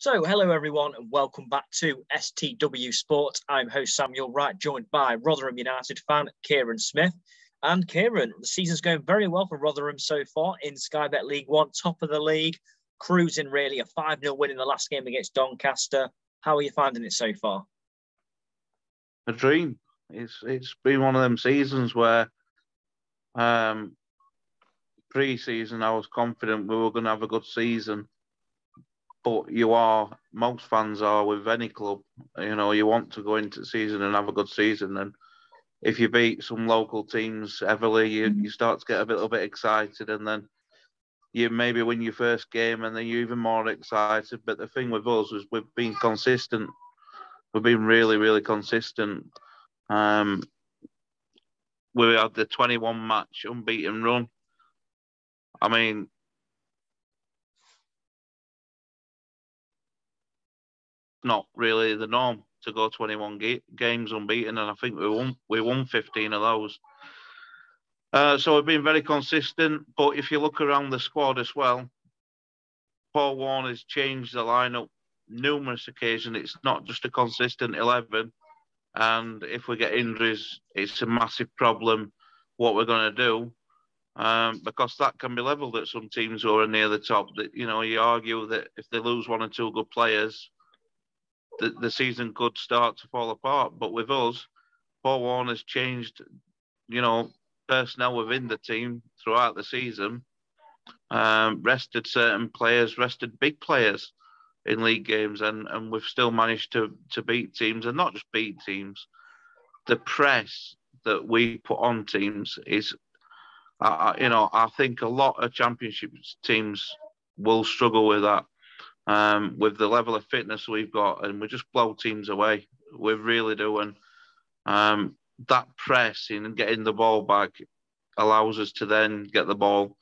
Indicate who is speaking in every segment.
Speaker 1: So, hello everyone, and welcome back to STW Sports. I'm host Samuel Wright, joined by Rotherham United fan Kieran Smith. And Kieran, the season's going very well for Rotherham so far in Sky Bet League One, top of the league, cruising really a 5 0 win in the last game against Doncaster. How are you finding it so far?
Speaker 2: A dream. It's it's been one of them seasons where um pre-season I was confident we were going to have a good season but you are most fans are with any club. You know, you want to go into the season and have a good season, and if you beat some local teams heavily, you, mm-hmm. you start to get a little bit excited, and then you maybe win your first game, and then you're even more excited. But the thing with us is we've been consistent. We've been really, really consistent. Um, we had the 21 match unbeaten run. I mean, not really the norm to go 21 ga- games unbeaten, and I think we won we won 15 of those. Uh, so we've been very consistent. But if you look around the squad as well, Paul Warne's changed the lineup numerous occasions. It's not just a consistent 11. And if we get injuries, it's a massive problem what we're going to do. Um, because that can be levelled at some teams who are near the top. That you know, you argue that if they lose one or two good players, the, the season could start to fall apart. But with us, Paul Warne's changed, you know, personnel within the team throughout the season, um, rested certain players, rested big players in league games, and, and we've still managed to, to beat teams and not just beat teams. The press that we put on teams is, uh, you know, I think a lot of championship teams will struggle with that um, with the level of fitness we've got, and we just blow teams away. We really do, and um, that pressing and getting the ball back allows us to then get the ball.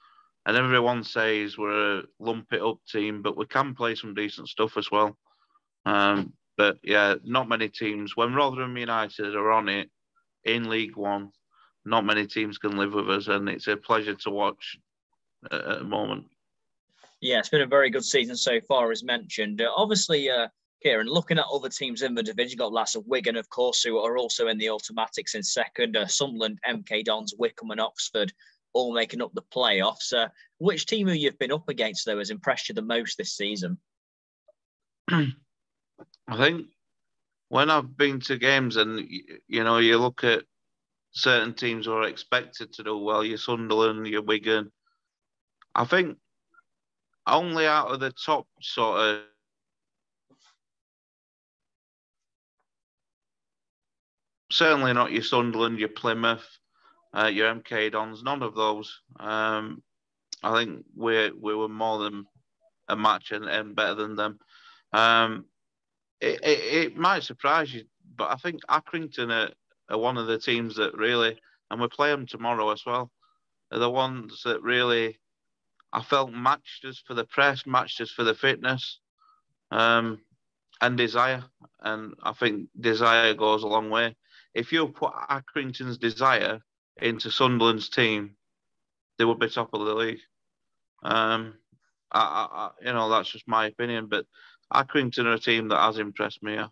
Speaker 2: And everyone says we're a lump it up team, but we can play some decent stuff as well. Um, but yeah, not many teams. When Rotherham United are on it in League One, not many teams can live with us, and it's a pleasure to watch at the moment.
Speaker 1: Yeah, it's been a very good season so far, as mentioned. Uh, obviously, uh, Kieran, looking at other teams in the division, you've got lots of Wigan, of course, who are also in the automatics in second. Uh, Sunderland, MK Dons, Wycombe, and Oxford all making up the playoffs. Uh, which team who you've been up against, though, has impressed you the most this season?
Speaker 2: I think when I've been to games and, you know, you look at certain teams who are expected to do well, your Sunderland, your Wigan, I think only out of the top sort of certainly not your Sunderland, your Plymouth, uh, your MK Dons, none of those. Um, I think we we were more than a match and, and better than them. Um, it, it, it, might surprise you, but I think Accrington are, are one of the teams that really, and we play them tomorrow as well, are the ones that really I felt matched us for the press, matched us for the fitness, um, and desire. And I think desire goes a long way. If you put Accrington's desire into Sunderland's team, they would be top of the league. Um, I, I, you know, that's just my opinion. But Accrington are a team that has impressed me. Yeah.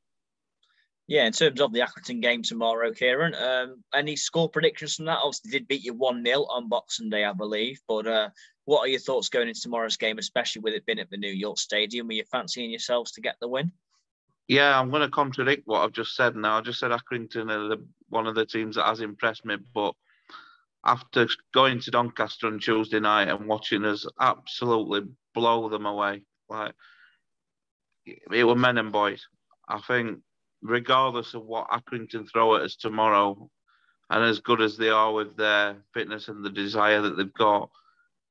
Speaker 1: Yeah, in terms of the Accrington game tomorrow, Kieran, um, any score predictions from that? Obviously, did beat you 1 0 on Boxing Day, I believe. But uh, what are your thoughts going into tomorrow's game, especially with it being at the New York Stadium? Are you fancying yourselves to get the win?
Speaker 2: Yeah, I'm going to contradict what I've just said now. I just said Accrington are the, one of the teams that has impressed me, but after going to Doncaster on Tuesday night and watching us absolutely blow them away, like it were men and boys. I think regardless of what Accrington throw at us tomorrow, and as good as they are with their fitness and the desire that they've got,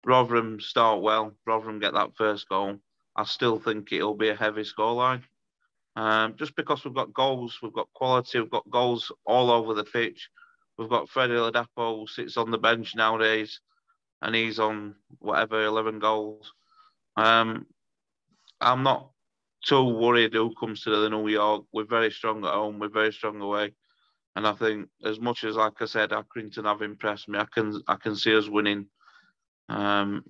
Speaker 2: Rotherham start well. Rotherham get that first goal. I still think it'll be a heavy scoreline. Um, just because we've got goals, we've got quality, we've got goals all over the pitch. We've got Freddie Ladapo who sits on the bench nowadays, and he's on whatever eleven goals. Um, I'm not too worried who comes to the New York. We're very strong at home. We're very strong away, and I think as much as like I said, Accrington have impressed me. I can I can see us winning um,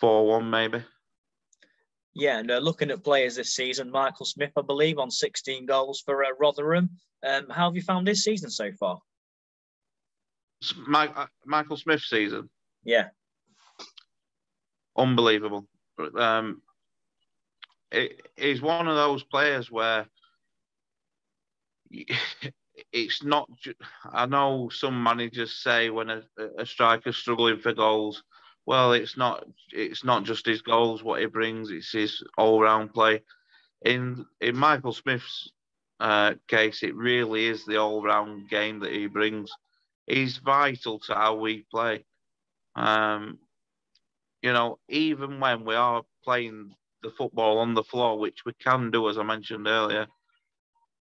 Speaker 2: four one maybe.
Speaker 1: Yeah, and uh, looking at players this season, Michael Smith, I believe, on 16 goals for uh, Rotherham. Um, how have you found this season so far?
Speaker 2: My, uh, Michael Smith season?
Speaker 1: Yeah.
Speaker 2: Unbelievable. Um, he's one of those players where it's not. I know some managers say when a, a striker's struggling for goals, well, it's not. It's not just his goals what he brings; it's his all-round play. In in Michael Smith's uh, case, it really is the all-round game that he brings. He's vital to how we play. Um, you know, even when we are playing the football on the floor, which we can do, as I mentioned earlier,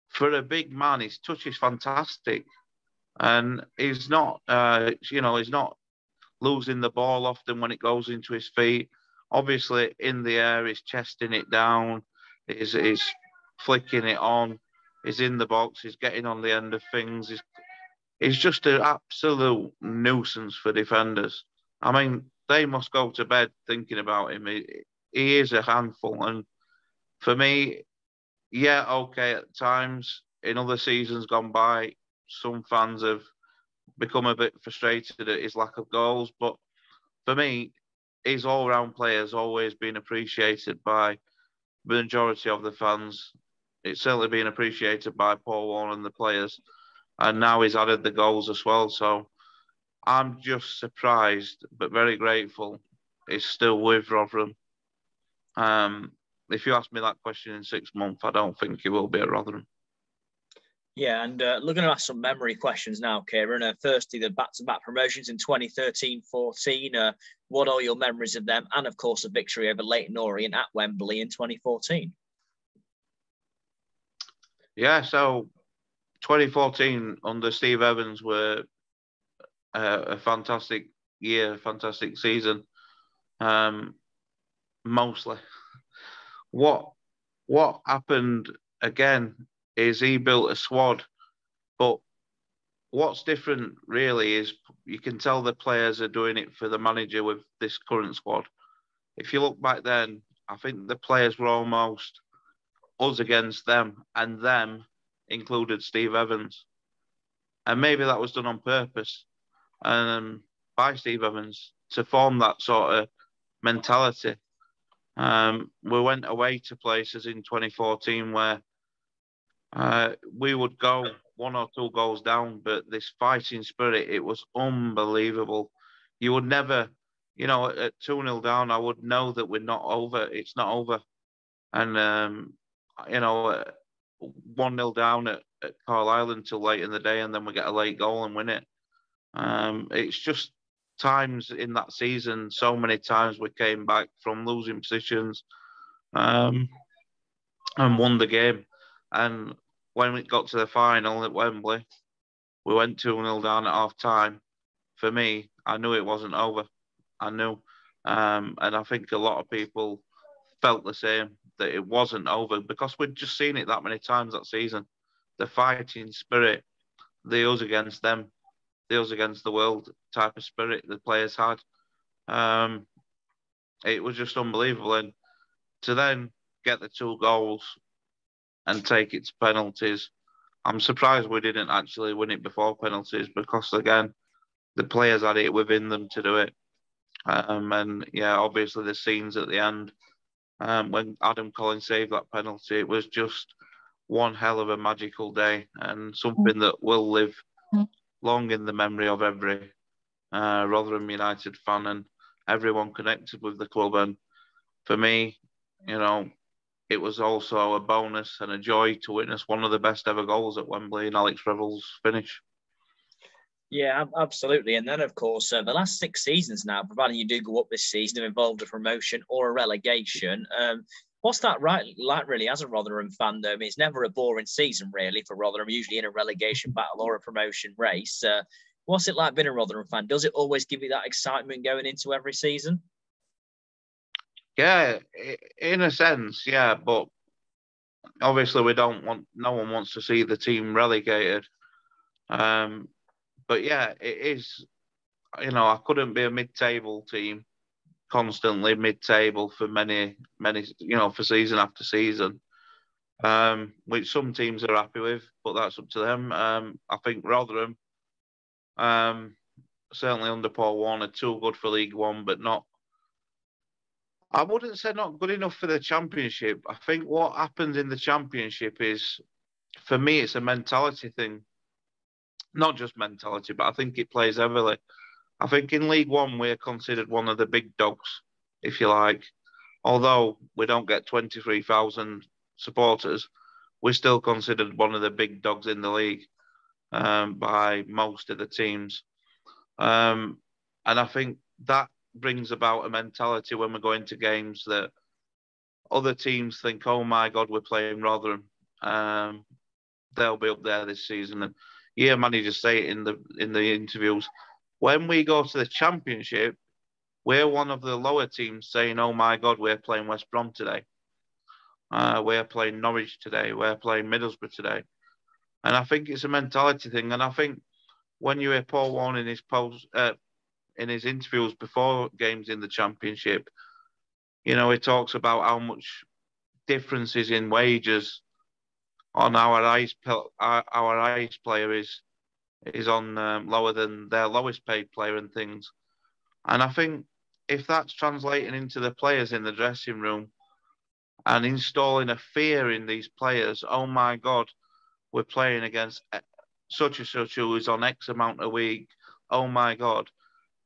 Speaker 2: for a big man, his touch is fantastic, and he's not, uh, you know, he's not losing the ball often when it goes into his feet. Obviously, in the air, he's chesting it down, he's, he's flicking it on, he's in the box, he's getting on the end of things. He's, he's just an absolute nuisance for defenders. I mean, they must go to bed thinking about him. He, he is a handful, and for me, yeah, okay, at times in other seasons gone by, some fans have become a bit frustrated at his lack of goals. But for me, his all round play has always been appreciated by the majority of the fans. It's certainly been appreciated by Paul Warne and the players. And now he's added the goals as well. So I'm just surprised, but very grateful. He's still with Rotherham. Um, if you ask me that question in six months, I don't think he will be at Rotherham.
Speaker 1: Yeah, and uh, looking at some memory questions now, Kieran. Uh, firstly, the back-to-back promotions in 2013-14. Uh, what are your memories of them? And of course, a victory over Leyton Orient at Wembley in 2014.
Speaker 2: Yeah, so 2014 under Steve Evans were uh, a fantastic year, fantastic season. Um, mostly, what what happened again is he built a squad, but what's different really is you can tell the players are doing it for the manager with this current squad. If you look back then, I think the players were almost us against them, and them included Steve Evans, and maybe that was done on purpose, um, by Steve Evans to form that sort of mentality. Um, we went away to places in 2014 where uh, we would go one or two goals down, but this fighting spirit, it was unbelievable. You would never, you know, at 2 0 down, I would know that we're not over. It's not over. And, um, you know, 1 0 down at, at Carlisle until late in the day, and then we get a late goal and win it. Um, it's just times in that season, so many times we came back from losing positions um, and won the game. And when it got to the final at Wembley, we went 2 0 down at half time. For me, I knew it wasn't over. I knew. Um, and I think a lot of people felt the same that it wasn't over because we'd just seen it that many times that season. The fighting spirit, the us against them, the us against the world type of spirit the players had. Um, it was just unbelievable. And to then get the two goals and take it to penalties. I'm surprised we didn't actually win it before penalties because again, the players had it within them to do it. Um, and yeah, obviously the scenes at the end um, when Adam Collin saved that penalty, it was just one hell of a magical day and something that will live long in the memory of every uh, Rotherham United fan and everyone connected with the club. And for me, you know, it was also a bonus and a joy to witness one of the best ever goals at Wembley in Alex Revell's finish.
Speaker 1: Yeah, absolutely. And then, of course, uh, the last six seasons now, providing you do go up this season, have involved a promotion or a relegation. Um, what's that right like, really, as a Rotherham fan, though? I mean, it's never a boring season, really, for Rotherham, usually in a relegation battle or a promotion race. Uh, what's it like being a Rotherham fan? Does it always give you that excitement going into every season?
Speaker 2: Yeah, in a sense, yeah, but obviously we don't want. No one wants to see the team relegated. Um, but yeah, it is. You know, I couldn't be a mid-table team constantly mid-table for many, many, you know, for season after season, um, which some teams are happy with, but that's up to them. Um, I think Rotherham, um, certainly under Paul Warne, too good for League One, but not. I wouldn't say not good enough for the Championship. I think what happens in the Championship is, for me, it's a mentality thing. Not just mentality, but I think it plays heavily. I think in League One, we're considered one of the big dogs, if you like. Although we don't get 23,000 supporters, we're still considered one of the big dogs in the league um, by most of the teams. Um, and I think that brings about a mentality when we go into games that other teams think, oh my God, we're playing Rotherham. Um, they'll be up there this season. And yeah, managers say it in the in the interviews. When we go to the championship, we're one of the lower teams saying, "Oh my God, we're playing West Brom today. Uh, we're playing Norwich today. We're playing Middlesbrough today." And I think it's a mentality thing. And I think when you hear Paul Warne in his post, uh, in his interviews before games in the championship, you know, he talks about how much differences in wages on our ice our, our ice player is is on um, lower than their lowest paid player and things. And I think if that's translating into the players in the dressing room and installing a fear in these players, oh my God, we're playing against such and such who is on X amount a week, oh my God,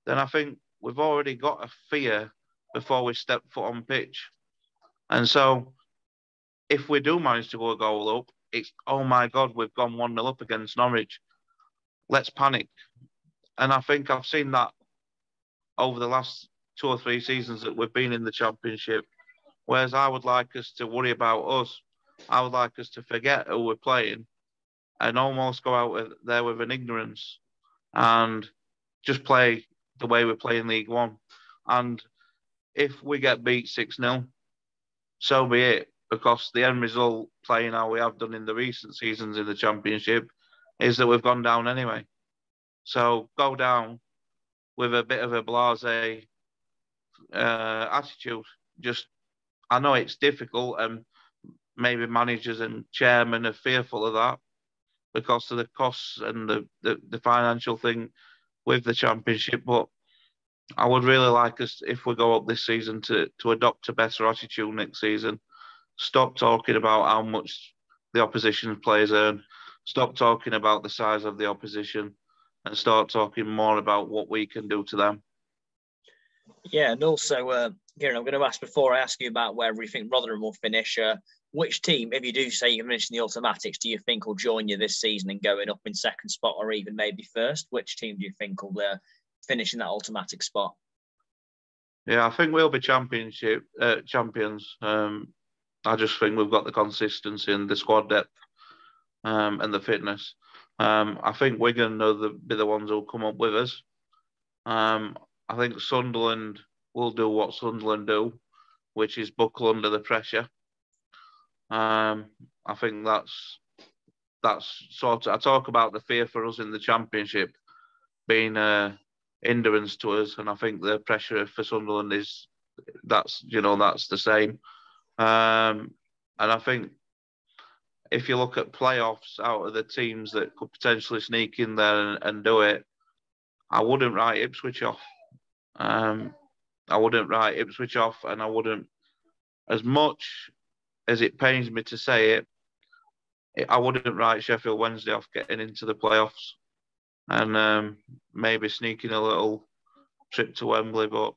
Speaker 2: then I think we've already got a fear before we step foot on pitch. And so if we do manage to go a goal up, it's, oh my God, we've gone 1 0 up against Norwich let's panic. And I think I've seen that over the last two or three seasons that we've been in the championship. Whereas I would like us to worry about us. I would like us to forget who we're playing and almost go out with, there with an ignorance and just play the way we play in League One. And if we get beat 6 0, so be it, because the end result, playing how we have done in the recent seasons in the Championship, is that we've gone down anyway. So go down with a bit of a blase uh, attitude. Just, I know it's difficult, and maybe managers and chairmen are fearful of that because of the costs and the, the, the financial thing with the championship. But I would really like us, if we go up this season, to to adopt a better attitude next season. Stop talking about how much the opposition players earn stop talking about the size of the opposition and start talking more about what we can do to them.
Speaker 1: Yeah, and also, uh, Kieran, I'm going to ask before I ask you about where you think Rotherham will finish. Uh, which team, if you do say you mentioned the automatics, do you think will join you this season and going up in second spot or even maybe first? Which team do you think will uh, finish in that automatic spot?
Speaker 2: Yeah, I think we'll be championship uh, champions. Um, I just think we've got the consistency and the squad depth um, and the fitness. Um, I think Wigan are the, be the ones who'll come up with us. Um, I think Sunderland will do what Sunderland do, which is buckle under the pressure. Um, I think that's that's sort of. I talk about the fear for us in the championship being a hindrance to us, and I think the pressure for Sunderland is that's you know that's the same. Um, and I think if you look at playoffs out of the teams that could potentially sneak in there and, and do it, I wouldn't write Ipswich off. Um, I wouldn't write Ipswich off, and I wouldn't, as much as it pains me to say it, I wouldn't write Sheffield Wednesday off getting into the playoffs and um, maybe sneaking a little trip to Wembley. But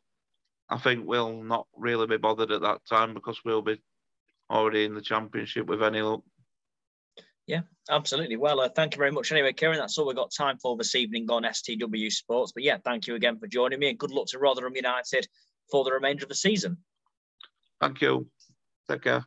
Speaker 2: I think we'll not really be bothered at that time because we'll be already in the championship with any luck.
Speaker 1: Yeah, absolutely. Well, uh, thank you very much. Anyway, Kieran, that's all we've got time for this evening on STW Sports. But yeah, thank you again for joining me and good luck to Rotherham United for the remainder of the season.
Speaker 2: Thank you. Take care.